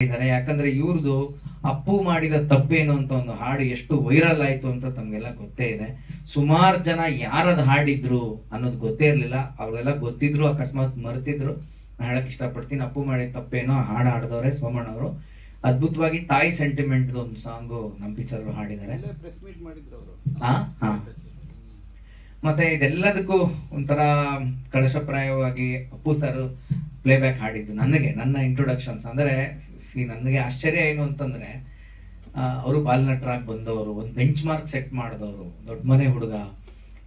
ಇದ್ದಾರೆ. ಯಾಕಂದ್ರೆ ಇವ್ರದ್ದು ಅಪ್ಪು ಮಾಡಿದ ತಪ್ಪೇನು ಅಂತ ಒಂದು ಹಾಡು ಎಷ್ಟು ವೈರಲ್ ಆಯ್ತು ಅಂತ ತಮ್ಗೆಲ್ಲ ಗೊತ್ತೇ ಇದೆ. ಸುಮಾರು ಜನ ಯಾರದ್ ಹಾಡಿದ್ರು ಅನ್ನೋದು ಗೊತ್ತೇ ಇರ್ಲಿಲ್ಲ. ಅವ್ರೆಲ್ಲ ಗೊತ್ತಿದ್ರು ಅಕಸ್ಮಾತ್ ಮರ್ತಿದ್ರು. ನಾನು ಹೇಳಕ್ ಇಷ್ಟಪಡ್ತೀನಿ. ಅಪ್ಪು ಮಾಡಿದ ತಪ್ಪೇನೋ ಹಾಡು ಹಾಡಿದವ್ರೆ ಸೋಮಣ್ಣ ಅವರು. ಅದ್ಭುತವಾಗಿ ತಾಯಿ ಸೆಂಟಿಮೆಂಟ್ ಒಂದು ಸಾಂಗು ನಮ್ ಹಾಡಿದ್ದಾರೆ. ಹಾ ಹಾ. ಮತ್ತೆ ಇದೆಲ್ಲದಕ್ಕೂ ಒಂಥರ ಕಳಶಪ್ರಾಯವಾಗಿ ಅಪ್ಪು ಸರ್ ಪ್ಲೇಬ್ಯಾಕ್ ಹಾಡಿದ್ದು. ನನಗೆ, ನನ್ನ ಇಂಟ್ರೊಡಕ್ಷನ್ಸ್ ಅಂದರೆ ಸಿ ನನಗೆ ಆಶ್ಚರ್ಯ ಏನು ಅಂತಂದ್ರೆ ಅವರು ಬಾಲ್ನಟರಾಗಿ ಬಂದವರು, ಒಂದು ಬೆಂಚ್ ಮಾರ್ಕ್ ಸೆಟ್ ಮಾಡಿದವರು, ದೊಡ್ಡ ಮನೆ ಹುಡುಗ.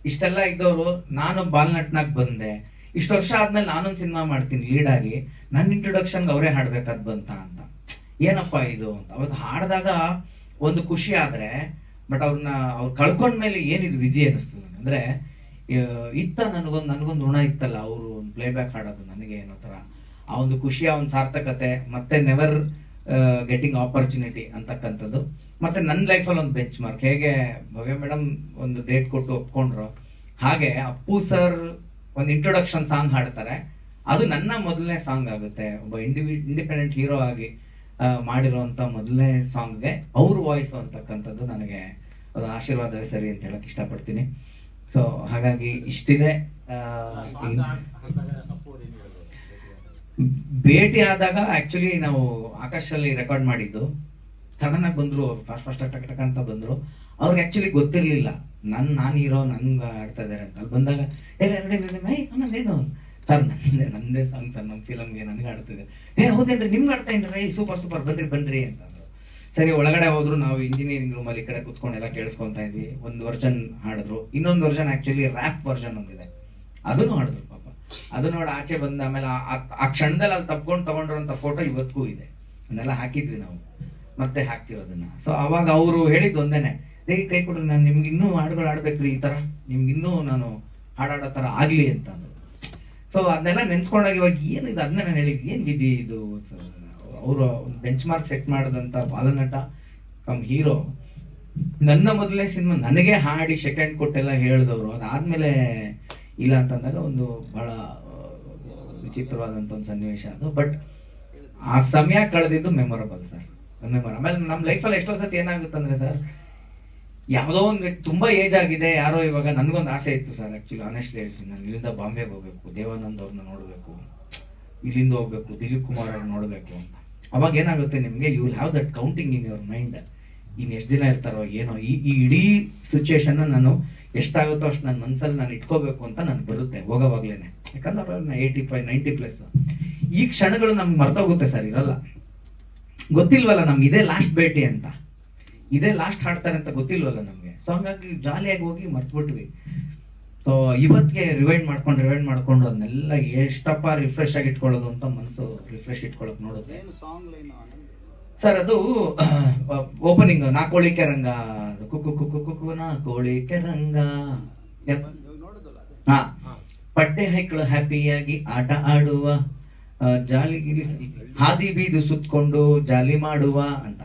ಇಷ್ಟೆಲ್ಲ ಇದ್ದವರು, ನಾನು ಬಾಲ್ನಟ್ನಾಗಿ ಬಂದೆ. ಇಷ್ಟು ವರ್ಷ ಆದ್ಮೇಲೆ ನಾನೊಂದು ಸಿನಿಮಾ ಮಾಡ್ತೀನಿ ಲೀಡಾಗಿ ನನ್ನ ಇಂಟ್ರೊಡಕ್ಷನ್ಗೆ ಅವರೇ ಹಾಡ್ಬೇಕಾದ್ ಬಂತ ಅಂತ. ಏನಪ್ಪ ಇದು ಅಂತ. ಅವತ್ತು ಹಾಡಿದಾಗ ಒಂದು ಖುಷಿ ಆದರೆ, ಬಟ್ ಅವ್ರನ್ನ ಅವ್ರು ಕಳ್ಕೊಂಡ್ಮೇಲೆ ಏನಿದು ವಿಧಿ ಅನ್ನಿಸ್ತು ನನಗೆ ಅಂದ್ರೆ ಇತ್ತ ನನಗೊಂದು ನನಗೊಂದು ಋಣ ಇತ್ತಲ್ಲ, ಅವರು ಪ್ಲೇಬ್ಯಾಕ್ ಹಾಡೋದು ನನಗೆ ಏನೋ ಥರ. ಆ ಒಂದು ಖುಷಿಯ ಒಂದು ಸಾರ್ಥಕತೆ, ಮತ್ತೆ ನೆವರ್ ಗೆಟಿಂಗ್ ಆಪರ್ಚುನಿಟಿ ಅಂತಕ್ಕಂಥದ್ದು. ಮತ್ತೆ ನನ್ನ ಲೈಫಲ್ಲಿ ಒಂದು ಬೆಂಚ್ ಮಾರ್ಕ್ ಹೇಗೆ, ಭವ್ಯ ಮೇಡಮ್ ಒಂದು ಡೇಟ್ ಕೊಟ್ಟು ಒಪ್ಕೊಂಡ್ರು. ಹಾಗೆ ಅಪ್ಪು ಸರ್ ಒಂದು ಇಂಟ್ರೊಡಕ್ಷನ್ ಸಾಂಗ್ ಹಾಡ್ತಾರೆ. ಅದು ನನ್ನ ಮೊದಲನೇ ಸಾಂಗ್ ಆಗುತ್ತೆ. ಒಬ್ಬ ಇಂಡಿವಿ ಇಂಡಿಪೆಂಡೆಂಟ್ ಹೀರೋ ಆಗಿ ಮಾಡಿರುವಂಥ ಮೊದಲನೇ ಸಾಂಗ್ಗೆ ಅವ್ರ ವಾಯ್ಸ್ ಅಂತಕ್ಕಂಥದ್ದು ನನಗೆ ಅದು ಆಶೀರ್ವಾದವೇ ಸರಿ ಅಂತ ಹೇಳಕ್ ಇಷ್ಟಪಡ್ತೀನಿ. ಸೊ ಹಾಗಾಗಿ ಇಷ್ಟಿದೆ. ಭೇಟಿ ಆದಾಗ ಆಕ್ಚುಲಿ ನಾವು ಆಕಾಶದಲ್ಲಿ ರೆಕಾರ್ಡ್ ಮಾಡಿದ್ದು. ಸಡನ್ ಆಗಿ ಬಂದ್ರು ಫಸ್ಟ್ ಫಸ್ಟ್ ಟಕ್ ಟಕ್ ಅಂತ ಬಂದ್ರು. ಅವ್ರಿಗೆ ಆಕ್ಚುಲಿ ಗೊತ್ತಿರ್ಲಿಲ್ಲ. ನನ್ ನಾನ್ ಇರೋ ನನ್ಗ ಆಡ್ತಾ ಇದಾರೆ ಅಂತ. ಅಲ್ಲಿ ಬಂದಾಗ ಏ ನನ್ನದೇನು ಸರ್ ನಂದೇ ನಂದೇ ಸಾಂಗ್ ಸರ್ ನಮ್ಮ ಫಿಲಮ್ಗೆ ನನಗೆ ಆಡ್ತಿದೆ ಏ ಹೌದೇನ್ರಿ ನಿಮ್ಗೆ ಆಡ್ತಾ ಏನ್ರಿ ಸೂಪರ್ ಸೂಪರ್ ಬನ್ರಿ ಬನ್ರಿ ಅಂತಂದ್ರು ಸರಿ, ಒಳಗಡೆ ಹೋದ್ರು, ನಾವು ಇಂಜಿನಿಯರಿಂಗ್ ರೂಮ್ ಅಲ್ಲಿ ಕಡೆ ಕುತ್ಕೊಂಡು ಎಲ್ಲ ಕೇಳಿಸ್ಕೊಂತಾ ಇದ್ವಿ. ಒಂದು ವರ್ಷನ್ ಹಾಡಿದ್ರು. ಇನ್ನೊಂದು ವರ್ಷನ್ ಆಕ್ಚುಲಿ ರ್ಯಾಪ್ ವರ್ಷನ್ ಒಂದಿದೆ. ಅದನ್ನು ಹಾಡಿದ್ರು ಪಾಪ. ಅದು ನೋಡಿ ಆಚೆ ಬಂದ ಆಮೇಲೆ ಆ ಕ್ಷಣದಲ್ಲಿ ಅಲ್ಲಿ ತಪ್ಕೊಂಡು ತಗೊಂಡಿರೋಂಥ ಫೋಟೋ ಇವತ್ತಿಗೂ ಇದೆ. ಅದನ್ನೆಲ್ಲ ಹಾಕಿದ್ವಿ ನಾವು. ಮತ್ತೆ ಹಾಕ್ತೀವಿ ಅದನ್ನ. ಸೊ ಅವಾಗ ಅವರು ಹೇಳಿದ್ ಒಂದೇನೆ. ಹೇಗೆ ಕೈ ಕೊಡ್ರಿ, ನಾನು ನಿಮ್ಗೆ ಇನ್ನೂ ಹಾಡುಗಳು ಆಡ್ಬೇಕ್ರಿ ಈ ತರ. ನಿಮ್ಗೆ ಇನ್ನೂ ನಾನು ಹಾಡಾಡೋ ತರ ಆಗ್ಲಿ ಅಂತ ಅಂದ್ರು. ಸೊ ಅದನ್ನೆಲ್ಲ ನೆನ್ಸ್ಕೊಂಡಾಗ ಇವಾಗ ಏನಿದೆ? ಅದನ್ನ ನಾನು ಹೇಳಿದ್ ಏನ್ ವಿಧಿ ಇದು? ಅವರು ಬೆಂಚ್ ಮಾರ್ಕ್ ಸೆಟ್ ಮಾಡಿದಂತ ಬಾಲನಟ ಕಮ್ ಹೀರೋ ನನ್ನ ಮೊದಲನೇ ಸಿನಿಮಾ ನನಗೆ ಹಾಡಿ ಸೆಕೆಂಡ್ ಕೊಟ್ಟೆಲ್ಲ ಹೇಳಿದವರು. ಅದಾದ್ಮೇಲೆ ಇಲ್ಲ ಅಂತಂದಾಗ ಒಂದು ಬಹಳ ವಿಚಿತ್ರವಾದಂತ ಒಂದು ಸನ್ನಿವೇಶ ಅದು. ಬಟ್ ಆ ಸಮಯ ಕಳೆದಿದ್ದು ಮೆಮೊರಬಲ್ ಸರ್ ಮೆಮೊರ ಆಮೇಲೆ ನಮ್ಮ ಲೈಫಲ್ಲಿ ಎಷ್ಟೋ ಸತಿ ಏನಾಗುತ್ತಂದ್ರೆ ಸರ್ ಯಾವುದೋ ಒಂದು ವ್ಯಕ್ತಿ ತುಂಬಾ ಏಜ್ ಆಗಿದೆ, ಯಾರೋ ಇವಾಗ ನನಗೊಂದು ಆಸೆ ಇತ್ತು ಸರ್ ಆಕ್ಚುಲಿ ಆನೆಸ್ಟ್ಲಿ ಹೇಳ್ತೀನಿ ನಾನು. ಇಲ್ಲಿಂದ ಬಾಂಬೆಗೆ ಹೋಗ್ಬೇಕು, ದೇವಾನಂದ್ ಅವ್ರನ್ನ ನೋಡಬೇಕು, ಇಲ್ಲಿಂದ ಹೋಗ್ಬೇಕು, ದಿಲೀಪ್ ಕುಮಾರ್ ಅವ್ರನ್ನ ನೋಡಬೇಕು ಅಂತ. ಅವಾಗ ಏನಾಗುತ್ತೆ ನಿಮಗೆ you will have that counting in your mind ಇನ್ನು ಎಷ್ಟು ದಿನ ಇರ್ತಾರೋ ಏನೋ, ಈ ಈ ಇಡೀ ಸಿಚುವೇಶನ್ನ ನಾನು ಎಷ್ಟಾಗುತ್ತೋ ಅಷ್ಟು ನನ್ನ ಮನಸ್ಸಲ್ಲಿ ನಾನು ಇಟ್ಕೋಬೇಕು ಅಂತ ನನಗೆ ಬರುತ್ತೆ ಹೋಗೋವಾಗ್ಲೇ ಯಾಕಂದ್ರೆ ಏಯ್ಟಿ ಫೈವ್ ನೈಂಟಿ ಪ್ಲಸ್ ಈ ಕ್ಷಣಗಳು ನಮ್ಗೆ ಮರ್ತೋಗುತ್ತೆ ಸರ್, ಇರಲ್ಲ. ಗೊತ್ತಿಲ್ವಲ್ಲ ನಮ್ಗೆ ಇದೇ ಲಾಸ್ಟ್ ಭೇಟಿ ಅಂತ? ಇದೇ ಲಾಸ್ಟ್ ಹಾಡ್ತಾರೆ ಅಂತ ಗೊತ್ತಿಲ್ವಲ್ಲ ನಮಗೆ? ಸೊ ಹಂಗಾಗಿ ಜಾಲಿಯಾಗಿ ಹೋಗಿ ಮರ್ತ್ಬಿಟ್ವಿ. ಸೊ ಇವತ್ತಿಗೆ ರಿವೈಂಡ್ ಮಾಡ್ಕೊಂಡು ರಿವೈಂಡ್ ಮಾಡ್ಕೊಂಡು ಅದನ್ನೆಲ್ಲ ಎಷ್ಟಪ್ಪ ರಿಫ್ರೆಶ್ ಆಗಿ ಇಟ್ಕೊಳ್ಳೋದು ಅಂತ ಮನಸ್ಸು ರಿಫ್ರೆಶ್ ಇಟ್ಕೊಳ್ಳೋಕೆ ನೋಡುತ್ತೆ. ಏನು ಸಾಂಗ್ ಲೈನ್ ಸರ್ ಅದು ಓಪನಿಂಗ್ ನಾ ಕೋಳಿಕೆ ರಂಗ ಅದು ಕುಕ್ಕು ಕುಕ್ಕು ಕುಕ್ಕು ನಾ ಕೋಳಿಕೆ ರಂಗ ನೋಡುದಲ್ಲ ಅದೇ? ಹಾ. ಪಟ್ಟೆ ಹೈಕ್ಳು ಹ್ಯಾಪಿಯಾಗಿ ಆಟ ಆಡುವ ಆ, ಜಾಲಿ ಗಿಲಿ ಹಾದಿ ಬೀದು ಸುತ್ಕೊಂಡು ಜಾಲಿ ಮಾಡುವ ಅಂತ.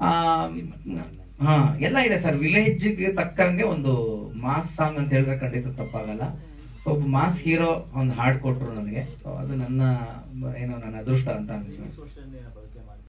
ಆ, ಹಾ, ಎಲ್ಲ ಇದೆ ಸರ್. ವಿಲೇಜ್ಗೆ ತಕ್ಕಂಗೆ ಒಂದು ಮಾಸ್ ಸಾಂಗ್ ಅಂತ ಹೇಳಿದ್ರೆ ಖಂಡಿತ ತಪ್ಪಾಗಲ್ಲ. ಒಬ್ಬ ಮಾಸ್ ಹೀರೋ ಒಂದು ಹಾಡ್ ಕೊಟ್ರು ನನಗೆ. ಸೊ ಅದು ನನ್ನ, ಏನೋ ನನ್ನ ಅದೃಷ್ಟ ಅಂತ. ವರ್ಷ